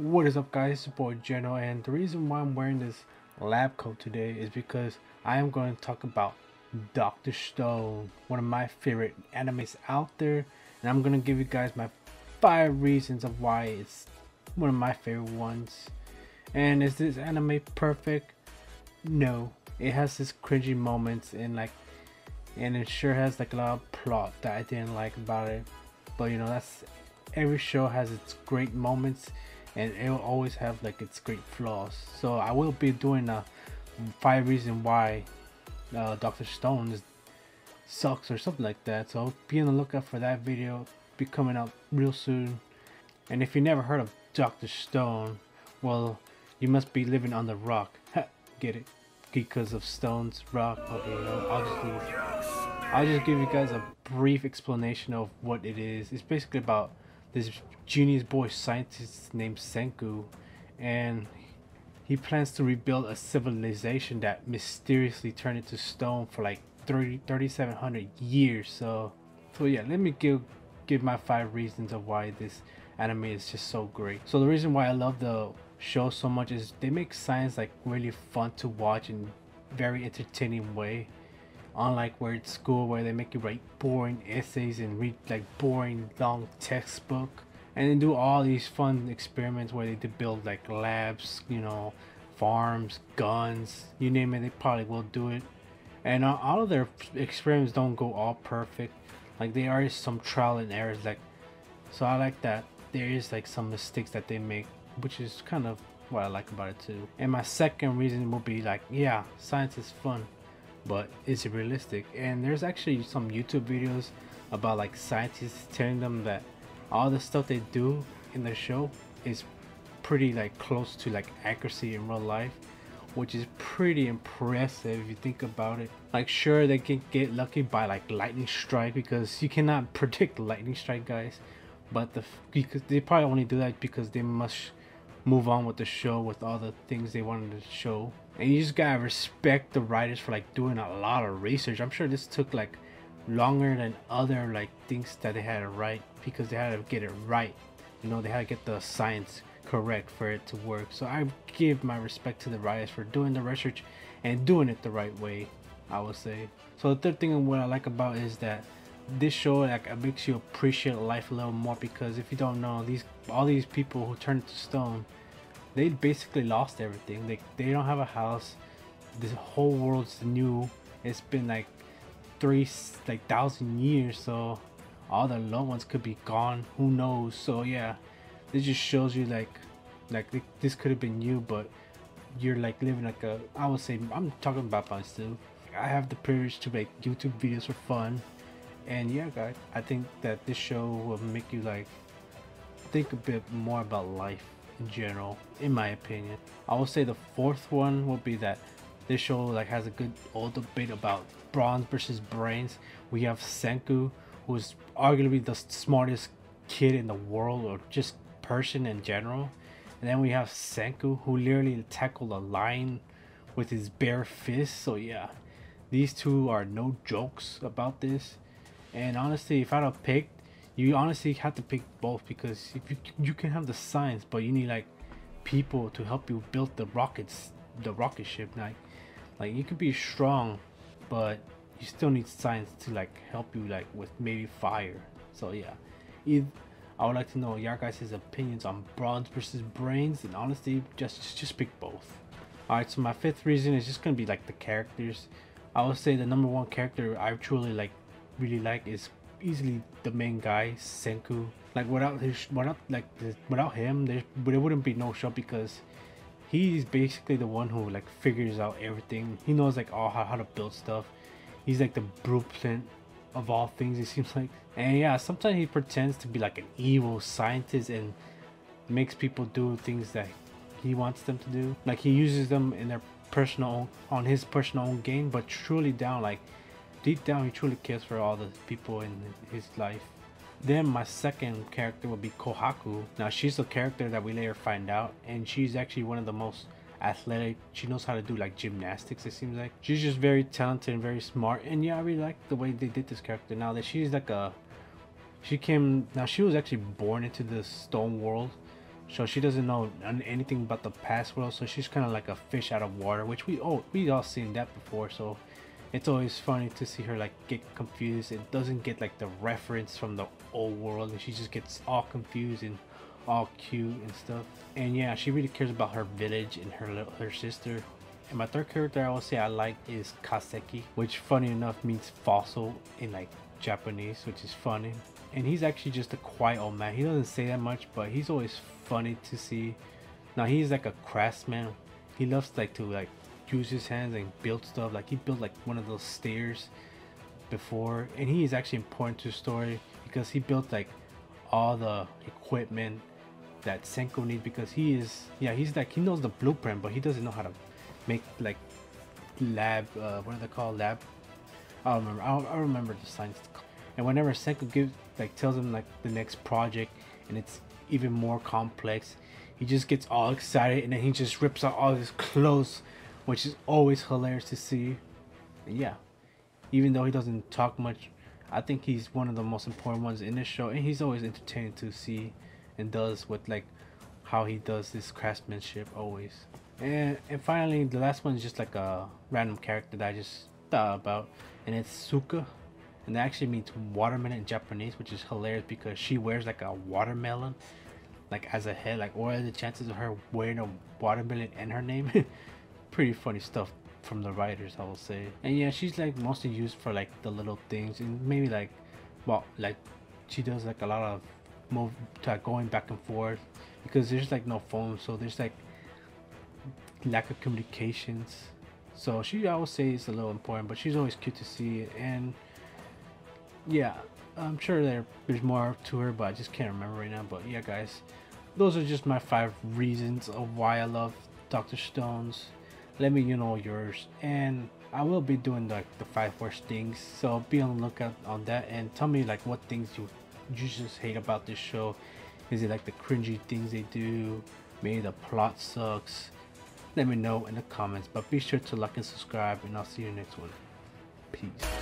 What is up guys, it's boy Jeno and the reason why I'm wearing this lab coat today is because I am going to talk about Dr. Stone, one of my favorite animes out there and I'm going to give you guys my 5 reasons of why it's one of my favorite ones. And is this anime perfect? No. It has this cringy moments and like and it sure has like a lot of plot that I didn't like about it. But you know that's every show has its great moments and it will always have like its great flaws. So I will be doing a five reason why uh, Doctor Stone is, sucks or something like that. So be on the lookout for that video. Be coming out real soon. And if you never heard of Doctor Stone, well, you must be living on the rock. Get it? Because of Stone's rock. Okay, I'll just leave. I'll just give you guys a brief explanation of what it is. It's basically about this genius boy scientist named Senku and he plans to rebuild a civilization that mysteriously turned into stone for like 30 3700 years. So so yeah let me give give my five reasons of why this anime is just so great. So the reason why i love the show so much is they make science like really fun to watch in very entertaining way unlike where it's school where they make you write boring essays and read like boring long textbook. And then do all these fun experiments where they build like labs you know farms guns you name it they probably will do it. And uh, all of their experiments don't go all perfect. Like there are some trial and errors like so i like that there is like some mistakes that they make which is kind of what i like about it too. And my second reason will be like yeah science is fun but is it realistic. And there's actually some youtube videos about like scientists telling them that all the stuff they do in the show is pretty like close to like accuracy in real life which is pretty impressive if you think about it. Like sure they can get lucky by like lightning strike because you cannot predict lightning strike guys. But the because they probably only do that because they must move on with the show with all the things they wanted to show and you just gotta respect the writers for like doing a lot of research. I'm sure this took like longer than other like things that they had to write because they had to get it right. You know they had to get the science correct for it to work. So i give my respect to the writers for doing the research and doing it the right way i would say. So the third thing and what i like about is that this show like it makes you appreciate life a little more because if you don't know these all these people who turned to stone they basically lost everything. They, they don't have a house. This whole world's new. It's been like three like thousand years so all the loved ones could be gone. Who knows? So yeah. This just shows you like like this could have been you but you're like living like a i would say i'm talking about myself i have the privilege to make youtube videos for fun. And yeah guys i think that this show will make you like think a bit more about life in general in my opinion i will say the fourth one will be that this show like has a good old debate about bronze versus brains. We have Senku, who is arguably the smartest kid in the world, or just person in general. And then we have Senku, who literally tackled a lion with his bare fist. So yeah, these two are no jokes about this. And honestly, if I had to pick, you honestly have to pick both because if you you can have the science, but you need like people to help you build the rockets, the rocket ship. Like, like you could be strong but you still need science to like help you like with maybe fire. So yeah. If i would like to know your guys' opinions on bronze versus brains and honestly just just, just pick both. All right so my fifth reason is just gonna be like the characters. I would say the number one character i truly like really like is easily the main guy senku like without his without like without him there, there wouldn't be no show because he's basically the one who like figures out everything. He knows like all how, how to build stuff. He's like the blueprint of all things it seems like. And yeah, sometimes he pretends to be like an evil scientist and makes people do things that he wants them to do. Like he uses them in their personal on his personal own gain, but truly down like deep down he truly cares for all the people in his life. Then my second character would be Kohaku. Now she's a character that we later find out and she's actually one of the most athletic. She knows how to do like gymnastics it seems like. She's just very talented and very smart and yeah I really like the way they did this character. Now that she's like a she came now she was actually born into the stone world. so she doesn't know anything about the past world so she's kind of like a fish out of water which we oh we all seen that before so it's always funny to see her like get confused and doesn't get like the reference from the old world and she just gets all confused and all cute and stuff. And yeah she really cares about her village and her little, her sister. And my third character I will say I like is Kaseki which funny enough means fossil in like Japanese which is funny. And he's actually just a quiet old man. He doesn't say that much but he's always funny to see. Now he's like a craftsman. He loves like to like use his hands and build stuff. Like he built like one of those stairs before and he is actually important to the story because he built like all the equipment that Senku needs because he is yeah he's like he knows the blueprint but he doesn't know how to make like lab uh, what are they called? Lab? I don't remember. I don't, I remember the science. And whenever Senku gives like tells him like the next project and it's even more complex he just gets all excited and then he just rips out all his clothes which is always hilarious to see. Yeah, even though he doesn't talk much, I think he's one of the most important ones in this show, and he's always entertaining to see, and does with like how he does this craftsmanship always. And and finally, the last one is just like a random character that I just thought about, and it's Suika, and that actually means watermelon in Japanese, which is hilarious because she wears like a watermelon, like as a head. Like, what are the chances of her wearing a watermelon in her name? pretty funny stuff from the writers I will say. And yeah she's like mostly used for like the little things and maybe like well like she does like a lot of move like uh, going back and forth because there's like no phone so there's like lack of communications. So she I would say is a little important but she's always cute to see and yeah I'm sure there, there's more to her but I just can't remember right now. But yeah guys those are just my five reasons of why I love Dr. Stones let me you know yours. And I will be doing like the five worst things so be on the lookout on that. And tell me like what things you you just hate about this show. Is it like the cringy things they do? Maybe the plot sucks? Let me know in the comments but be sure to like and subscribe and I'll see you next one. Peace